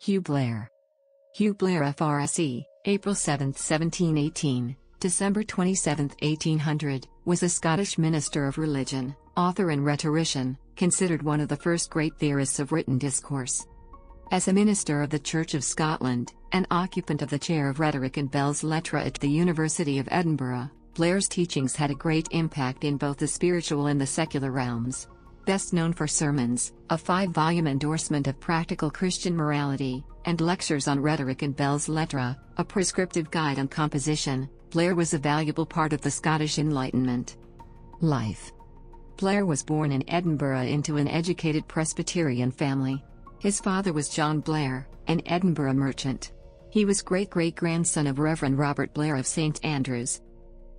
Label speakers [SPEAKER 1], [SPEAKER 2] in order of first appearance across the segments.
[SPEAKER 1] Hugh Blair. Hugh Blair FRSE, April 7, 1718, December 27, 1800, was a Scottish minister of religion, author and rhetorician, considered one of the first great theorists of written discourse. As a minister of the Church of Scotland, and occupant of the chair of rhetoric and belles lettres at the University of Edinburgh, Blair's teachings had a great impact in both the spiritual and the secular realms. Best known for sermons, a five volume endorsement of practical Christian morality, and lectures on rhetoric and belles lettres, a prescriptive guide on composition, Blair was a valuable part of the Scottish Enlightenment. Life Blair was born in Edinburgh into an educated Presbyterian family. His father was John Blair, an Edinburgh merchant. He was great great grandson of Reverend Robert Blair of St Andrews.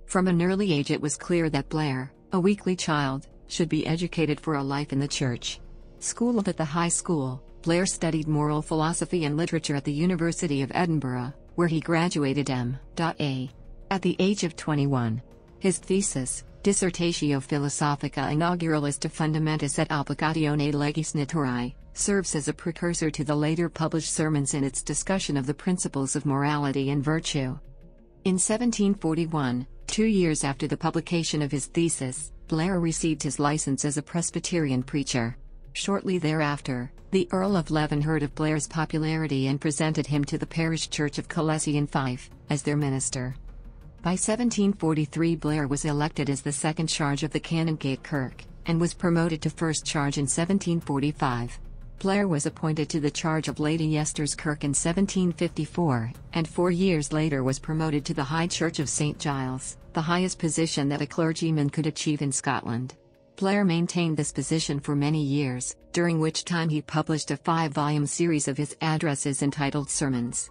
[SPEAKER 1] From an early age, it was clear that Blair, a weakly child, should be educated for a life in the church. Schooled at the high school, Blair studied moral philosophy and literature at the University of Edinburgh, where he graduated M.A. At the age of 21. His thesis, Dissertatio Philosophica Inauguralis de Fundamentis et Applicatione Legis Naturae, serves as a precursor to the later published sermons in its discussion of the principles of morality and virtue. In 1741, two years after the publication of his thesis, Blair received his license as a Presbyterian preacher. Shortly thereafter, the Earl of Leven heard of Blair's popularity and presented him to the parish church of Collessie in Fife, as their minister. By 1743 Blair was elected as the second charge of the Canongate Kirk, and was promoted to first charge in 1745. Blair was appointed to the charge of Lady Yester's Kirk in 1754, and four years later was promoted to the High Church of St. Giles, the highest position that a clergyman could achieve in Scotland. Blair maintained this position for many years, during which time he published a five volume series of his addresses entitled Sermons.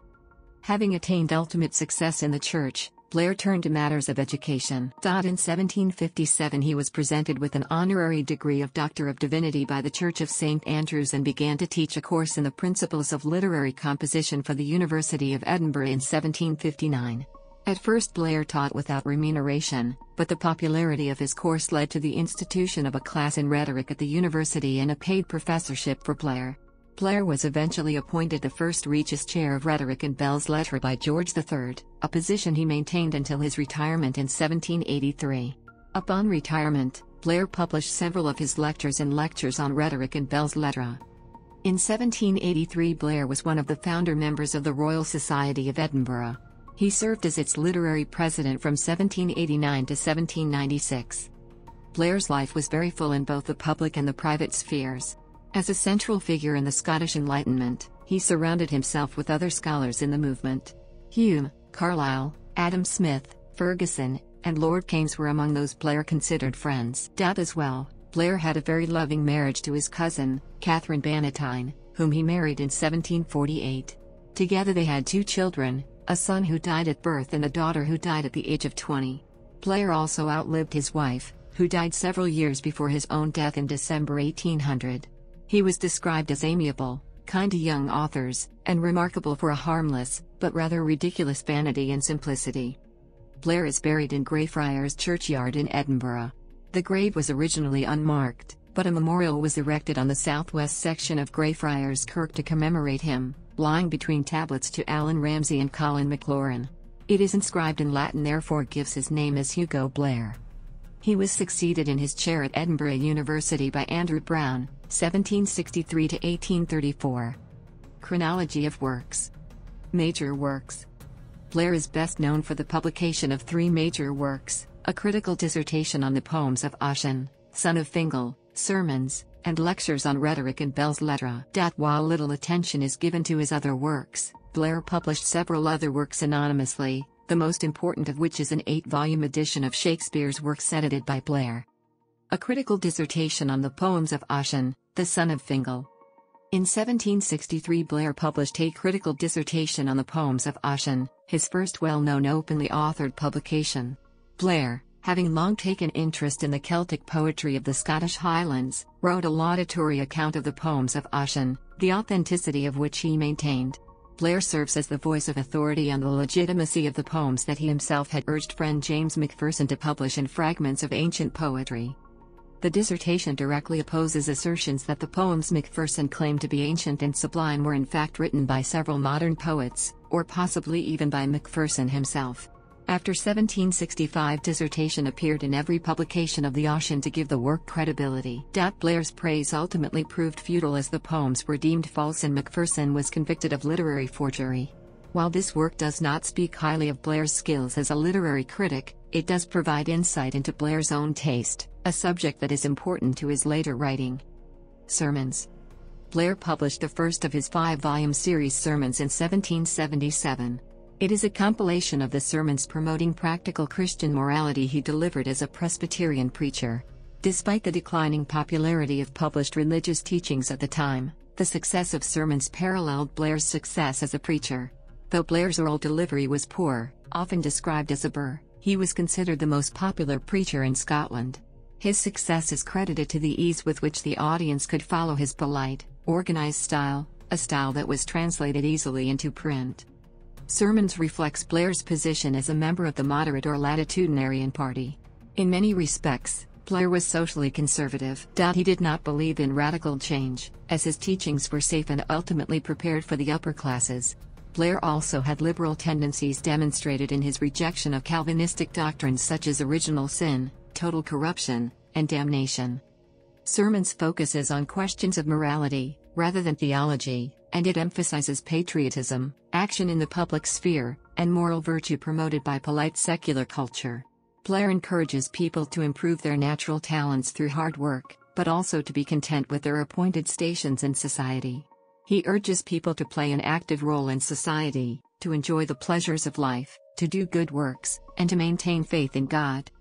[SPEAKER 1] Having attained ultimate success in the church, Blair turned to matters of education. In 1757 he was presented with an honorary degree of Doctor of Divinity by the Church of St Andrews and began to teach a course in the principles of literary composition for the University of Edinburgh in 1759. At first Blair taught without remuneration, but the popularity of his course led to the institution of a class in rhetoric at the university and a paid professorship for Blair. Blair was eventually appointed the first Regius Chair of Rhetoric and Belles Lettres by George III, a position he maintained until his retirement in 1783. Upon retirement, Blair published several of his lectures and lectures on rhetoric and belles lettres. In 1783 Blair was one of the founder members of the Royal Society of Edinburgh. He served as its literary president from 1789 to 1796. Blair's life was very full in both the public and the private spheres. As a central figure in the Scottish Enlightenment, he surrounded himself with other scholars in the movement. Hume, Carlyle, Adam Smith, Ferguson, and Lord Kames were among those Blair considered friends. Dab as well, Blair had a very loving marriage to his cousin, Catherine Bannatyne, whom he married in 1748. Together they had two children, a son who died at birth and a daughter who died at the age of 20. Blair also outlived his wife, who died several years before his own death in December 1800. He was described as amiable, kind to young authors, and remarkable for a harmless, but rather ridiculous vanity and simplicity. Blair is buried in Greyfriars Churchyard in Edinburgh. The grave was originally unmarked, but a memorial was erected on the southwest section of Greyfriars Kirk to commemorate him, lying between tablets to Allan Ramsay and Colin Maclaurin. It is inscribed in Latin therefore gives his name as Hugo Blair. He was succeeded in his chair at Edinburgh University by Andrew Brown, 1763 to 1834. Chronology of works. Major works. Blair is best known for the publication of three major works a critical dissertation on the poems of Ossian, son of Fingal, sermons, and lectures on rhetoric and belles lettres. While little attention is given to his other works, Blair published several other works anonymously, the most important of which is an eight volume edition of Shakespeare's works edited by Blair. A critical dissertation on the poems of Ossian, the son of Fingal. In 1763, Blair published a critical dissertation on the poems of Ossian, his first well known openly authored publication. Blair, having long taken interest in the Celtic poetry of the Scottish Highlands, wrote a laudatory account of the poems of Ossian, the authenticity of which he maintained. Blair serves as the voice of authority on the legitimacy of the poems that he himself had urged friend James Macpherson to publish in Fragments of Ancient Poetry. The dissertation directly opposes assertions that the poems Macpherson claimed to be ancient and sublime were in fact written by several modern poets, or possibly even by Macpherson himself. After 1765 dissertation appeared in every publication of the Ossian to give the work credibility. Blair's praise ultimately proved futile as the poems were deemed false and Macpherson was convicted of literary forgery. While this work does not speak highly of Blair's skills as a literary critic, it does provide insight into Blair's own taste, a subject that is important to his later writing. Sermons Blair published the first of his five volume series Sermons in 1777. It is a compilation of the sermons promoting practical Christian morality he delivered as a Presbyterian preacher. Despite the declining popularity of published religious teachings at the time, the success of sermons paralleled Blair's success as a preacher. Though Blair's oral delivery was poor, often described as a burr, he was considered the most popular preacher in Scotland. His success is credited to the ease with which the audience could follow his polite, organized style, a style that was translated easily into print. Sermons reflects Blair's position as a member of the moderate or latitudinarian party. In many respects, Blair was socially conservative. He did not believe in radical change, as his teachings were safe and ultimately prepared for the upper classes. Blair also had liberal tendencies demonstrated in his rejection of Calvinistic doctrines such as original sin, total corruption, and damnation. Sermons focuses on questions of morality, rather than theology, and it emphasizes patriotism, action in the public sphere, and moral virtue promoted by polite secular culture. Blair encourages people to improve their natural talents through hard work, but also to be content with their appointed stations in society. He urges people to play an active role in society, to enjoy the pleasures of life, to do good works, and to maintain faith in God.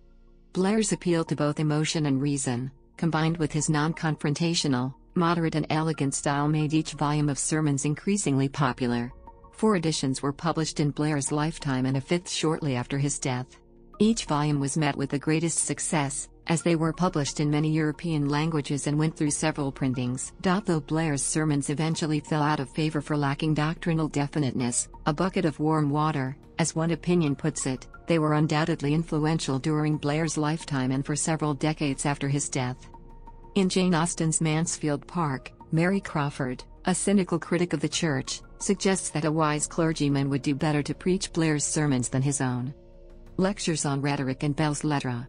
[SPEAKER 1] Blair's appeal to both emotion and reason, combined with his non confrontational, moderate and elegant style made each volume of sermons increasingly popular. Four editions were published in Blair's lifetime and a fifth shortly after his death. Each volume was met with the greatest success, as they were published in many European languages and went through several printings. Though Blair's sermons eventually fell out of favor for lacking doctrinal definiteness, a bucket of warm water, as one opinion puts it, they were undoubtedly influential during Blair's lifetime and for several decades after his death. In Jane Austen's Mansfield Park, Mary Crawford, a cynical critic of the church, suggests that a wise clergyman would do better to preach Blair's sermons than his own. Lectures on Rhetoric and Belles Lettres.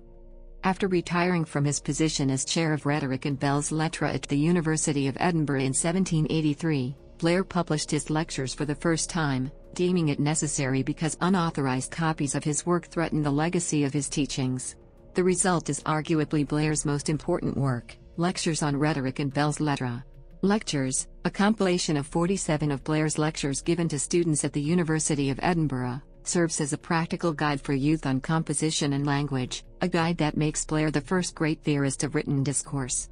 [SPEAKER 1] After retiring from his position as chair of Rhetoric and Belles Lettres at the University of Edinburgh in 1783, Blair published his lectures for the first time, deeming it necessary because unauthorized copies of his work threatened the legacy of his teachings. The result is arguably Blair's most important work. Lectures on Rhetoric and Belles Lettres. Lectures, a compilation of 47 of Blair's lectures given to students at the University of Edinburgh, serves as a practical guide for youth on composition and language, a guide that makes Blair the first great theorist of written discourse.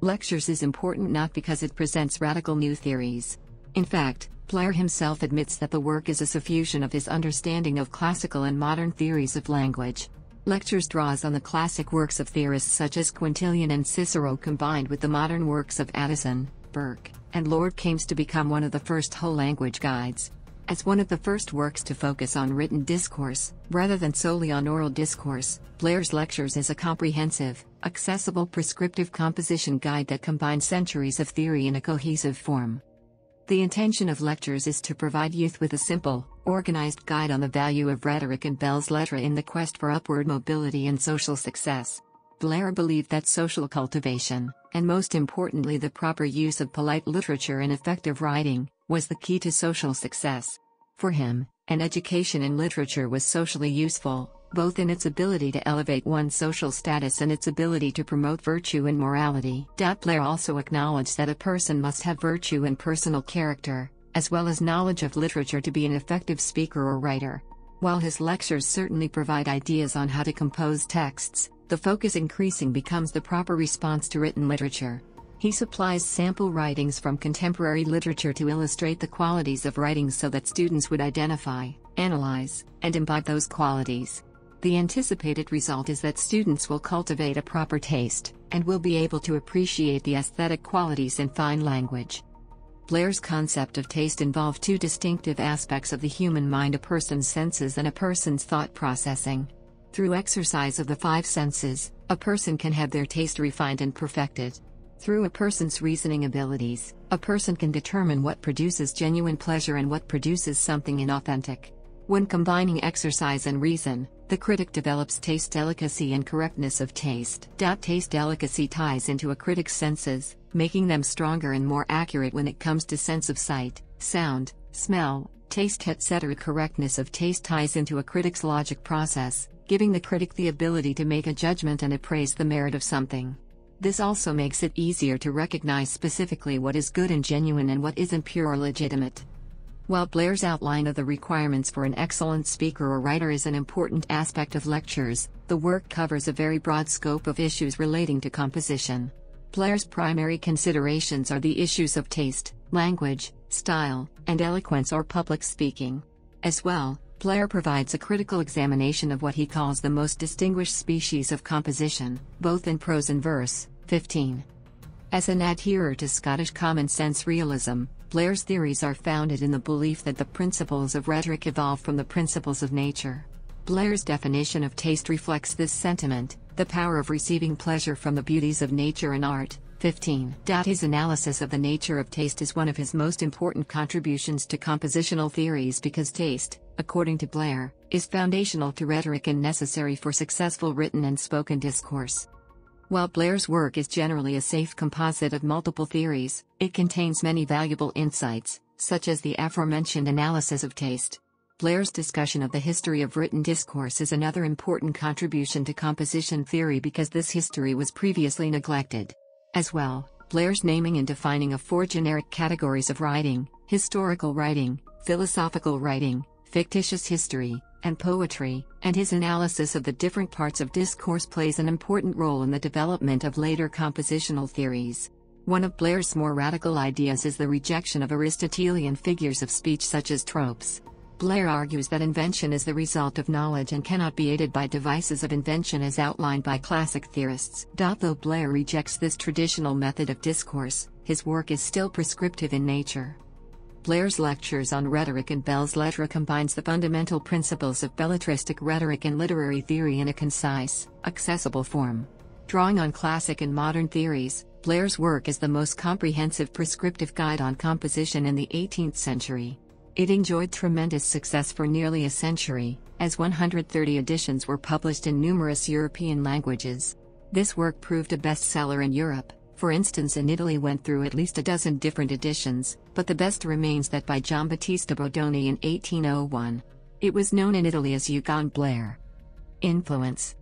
[SPEAKER 1] Lectures is important not because it presents radical new theories. In fact, Blair himself admits that the work is a suffusion of his understanding of classical and modern theories of language. Lectures draws on the classic works of theorists such as Quintilian and Cicero combined with the modern works of Addison, Burke, and Lord Kames to become one of the first whole language guides. As one of the first works to focus on written discourse, rather than solely on oral discourse, Blair's Lectures is a comprehensive, accessible prescriptive composition guide that combines centuries of theory in a cohesive form. The intention of lectures is to provide youth with a simple, organized guide on the value of rhetoric and Belles Lettres in the quest for upward mobility and social success. Blair believed that social cultivation, and most importantly the proper use of polite literature and effective writing, was the key to social success. For him, an education in literature was socially useful, both in its ability to elevate one's social status and its ability to promote virtue and morality. Blair also acknowledged that a person must have virtue and personal character, as well as knowledge of literature to be an effective speaker or writer. While his lectures certainly provide ideas on how to compose texts, the focus increasing becomes the proper response to written literature. He supplies sample writings from contemporary literature to illustrate the qualities of writing so that students would identify, analyze, and imbibe those qualities. The anticipated result is that students will cultivate a proper taste, and will be able to appreciate the aesthetic qualities in fine language. Blair's concept of taste involved two distinctive aspects of the human mind a person's senses and a person's thought processing. Through exercise of the five senses, a person can have their taste refined and perfected. Through a person's reasoning abilities, a person can determine what produces genuine pleasure and what produces something inauthentic. When combining exercise and reason, the critic develops taste delicacy and correctness of taste. Taste delicacy ties into a critic's senses, making them stronger and more accurate when it comes to sense of sight, sound, smell, taste, etc. Correctness of taste ties into a critic's logic process, giving the critic the ability to make a judgment and appraise the merit of something. This also makes it easier to recognize specifically what is good and genuine and what isn't pure or legitimate. While Blair's outline of the requirements for an excellent speaker or writer is an important aspect of lectures, the work covers a very broad scope of issues relating to composition. Blair's primary considerations are the issues of taste, language, style, and eloquence or public speaking. As well, Blair provides a critical examination of what he calls the most distinguished species of composition, both in prose and verse. 15. As an adherer to Scottish common sense realism, Blair's theories are founded in the belief that the principles of rhetoric evolve from the principles of nature. Blair's definition of taste reflects this sentiment the power of receiving pleasure from the beauties of nature and art. 15. His analysis of the nature of taste is one of his most important contributions to compositional theories because taste, according to Blair, is foundational to rhetoric and necessary for successful written and spoken discourse. While Blair's work is generally a safe composite of multiple theories, it contains many valuable insights, such as the aforementioned analysis of taste. Blair's discussion of the history of written discourse is another important contribution to composition theory because this history was previously neglected. As well, Blair's naming and defining of four generic categories of writing historical writing, philosophical writing, fictitious history, and poetry, and his analysis of the different parts of discourse plays an important role in the development of later compositional theories. One of Blair's more radical ideas is the rejection of Aristotelian figures of speech such as tropes. Blair argues that invention is the result of knowledge and cannot be aided by devices of invention as outlined by classic theorists. Though Blair rejects this traditional method of discourse, his work is still prescriptive in nature. Blair's lectures on rhetoric and belles lettres combines the fundamental principles of belletristic rhetoric and literary theory in a concise, accessible form. Drawing on classic and modern theories, Blair's work is the most comprehensive prescriptive guide on composition in the 18th century. It enjoyed tremendous success for nearly a century, as 130 editions were published in numerous European languages. This work proved a bestseller in Europe, for instance in Italy went through at least a dozen different editions, but the best remains that by Giambattista Bodoni in 1801. It was known in Italy as Ugo Blair. Influence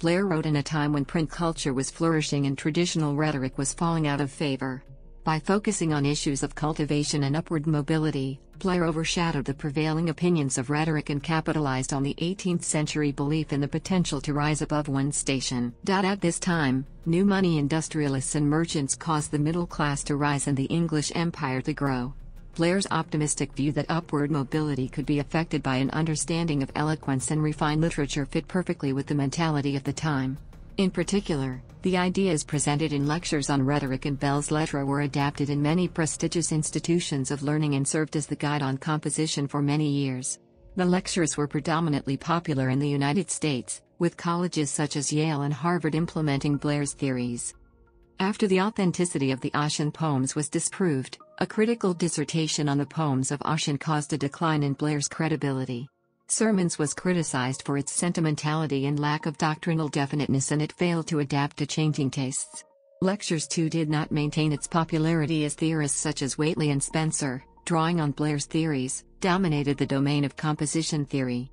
[SPEAKER 1] Blair wrote in a time when print culture was flourishing and traditional rhetoric was falling out of favor. By focusing on issues of cultivation and upward mobility, Blair overshadowed the prevailing opinions of rhetoric and capitalized on the 18th century belief in the potential to rise above one's station. At this time, new money industrialists and merchants caused the middle class to rise and the English empire to grow. Blair's optimistic view that upward mobility could be affected by an understanding of eloquence and refined literature fit perfectly with the mentality of the time. In particular, the ideas presented in lectures on rhetoric and belles lettres were adapted in many prestigious institutions of learning and served as the guide on composition for many years. The lectures were predominantly popular in the United States, with colleges such as Yale and Harvard implementing Blair's theories. After the authenticity of the Ossian poems was disproved, a critical dissertation on the poems of Ossian caused a decline in Blair's credibility. Sermons was criticized for its sentimentality and lack of doctrinal definiteness and it failed to adapt to changing tastes. Lectures too did not maintain its popularity as theorists such as Whately and Spencer, drawing on Blair's theories, dominated the domain of composition theory.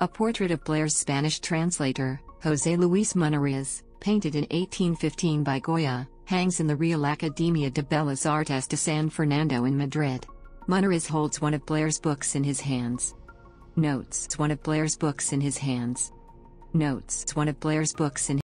[SPEAKER 1] A portrait of Blair's Spanish translator, José Luis Munárriz, painted in 1815 by Goya, hangs in the Real Academia de Bellas Artes de San Fernando in Madrid. Munárriz holds one of Blair's books in his hands. Notes It's one of Blair's books in his hands. Notes It's one of Blair's books in